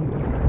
Awesome.